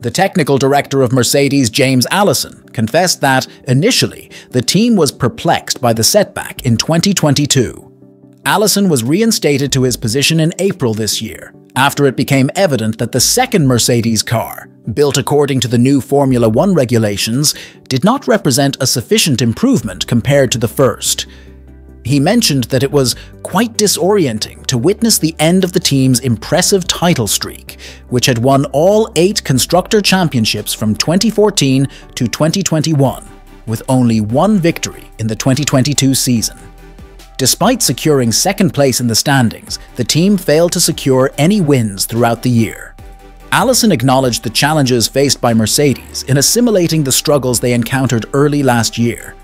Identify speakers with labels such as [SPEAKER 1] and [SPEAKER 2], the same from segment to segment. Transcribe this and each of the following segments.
[SPEAKER 1] The technical director of Mercedes, James Allison, confessed that, initially, the team was perplexed by the setback in 2022. Allison was reinstated to his position in April this year, after it became evident that the second Mercedes car, built according to the new Formula One regulations, did not represent a sufficient improvement compared to the first. He mentioned that it was quite disorienting to witness the end of the team's impressive title streak, which had won all eight Constructor Championships from 2014 to 2021, with only one victory in the 2022 season. Despite securing second place in the standings, the team failed to secure any wins throughout the year. Allison acknowledged the challenges faced by Mercedes in assimilating the struggles they encountered early last year.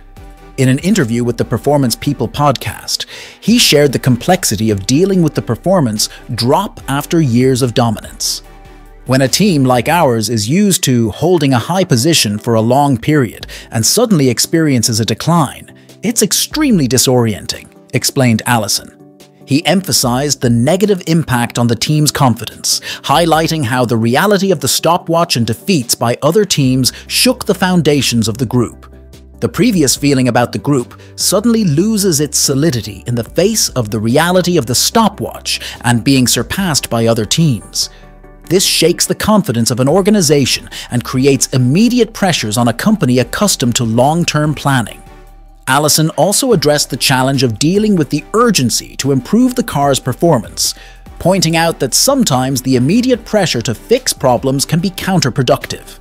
[SPEAKER 1] In an interview with the Performance People podcast, he shared the complexity of dealing with the performance drop after years of dominance. When a team like ours is used to holding a high position for a long period and suddenly experiences a decline, it's extremely disorienting explained Allison. He emphasized the negative impact on the team's confidence, highlighting how the reality of the stopwatch and defeats by other teams shook the foundations of the group. The previous feeling about the group suddenly loses its solidity in the face of the reality of the stopwatch and being surpassed by other teams. This shakes the confidence of an organization and creates immediate pressures on a company accustomed to long-term planning. Allison also addressed the challenge of dealing with the urgency to improve the car's performance, pointing out that sometimes the immediate pressure to fix problems can be counterproductive.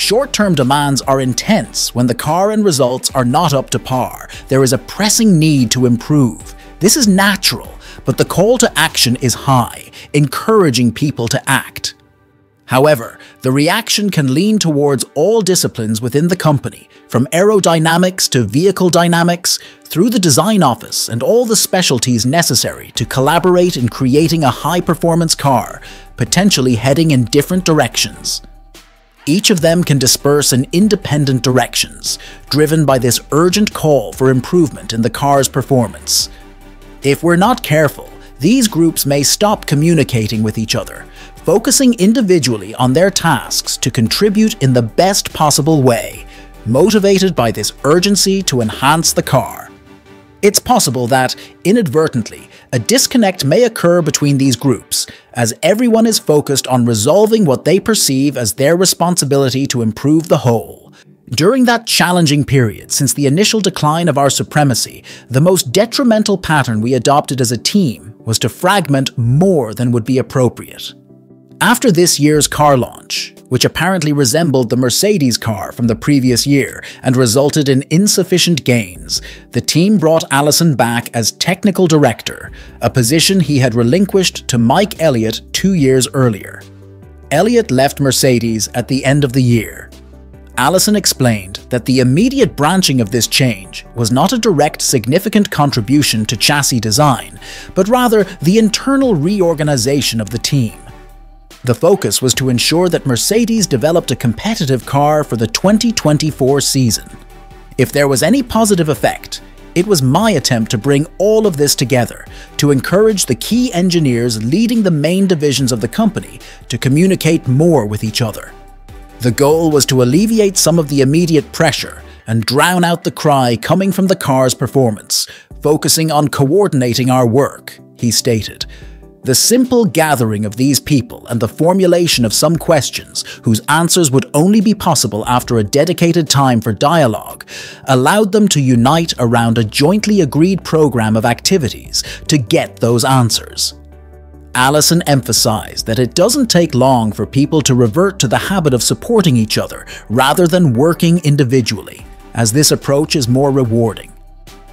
[SPEAKER 1] Short-term demands are intense when the car and results are not up to par. There is a pressing need to improve. This is natural, but the call to action is high, encouraging people to act. However, the reaction can lean towards all disciplines within the company, from aerodynamics to vehicle dynamics, through the design office and all the specialties necessary to collaborate in creating a high-performance car, potentially heading in different directions. Each of them can disperse in independent directions, driven by this urgent call for improvement in the car's performance. If we're not careful, these groups may stop communicating with each other, focusing individually on their tasks to contribute in the best possible way, motivated by this urgency to enhance the car. It's possible that, inadvertently, a disconnect may occur between these groups, as everyone is focused on resolving what they perceive as their responsibility to improve the whole. During that challenging period since the initial decline of our supremacy, the most detrimental pattern we adopted as a team was to fragment more than would be appropriate. After this year's car launch, which apparently resembled the Mercedes car from the previous year and resulted in insufficient gains, the team brought Allison back as technical director, a position he had relinquished to Mike Elliott two years earlier. Elliott left Mercedes at the end of the year. Allison explained that the immediate branching of this change was not a direct significant contribution to chassis design, but rather the internal reorganization of the team. The focus was to ensure that Mercedes developed a competitive car for the 2024 season. If there was any positive effect, it was my attempt to bring all of this together, to encourage the key engineers leading the main divisions of the company to communicate more with each other. The goal was to alleviate some of the immediate pressure and drown out the cry coming from the car's performance, focusing on coordinating our work, he stated, the simple gathering of these people and the formulation of some questions, whose answers would only be possible after a dedicated time for dialogue, allowed them to unite around a jointly agreed program of activities to get those answers. Allison emphasized that it doesn't take long for people to revert to the habit of supporting each other rather than working individually, as this approach is more rewarding.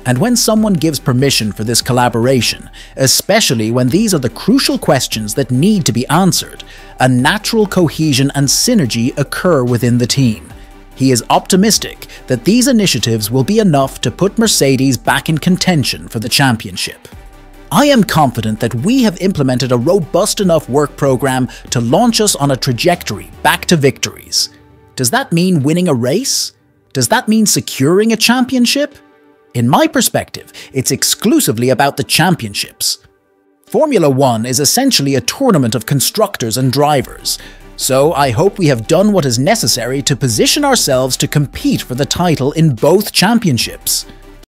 [SPEAKER 1] And when someone gives permission for this collaboration, especially when these are the crucial questions that need to be answered, a natural cohesion and synergy occur within the team. He is optimistic that these initiatives will be enough to put Mercedes back in contention for the championship. I am confident that we have implemented a robust enough work program to launch us on a trajectory back to victories. Does that mean winning a race? Does that mean securing a championship? In my perspective, it's exclusively about the championships. Formula One is essentially a tournament of constructors and drivers. So I hope we have done what is necessary to position ourselves to compete for the title in both championships.